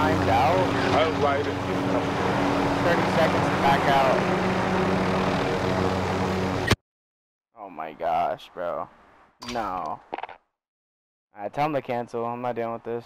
timed out. I'll light it. 30 seconds to back out. Oh my gosh, bro. No. Alright, tell him to cancel. I'm not dealing with this.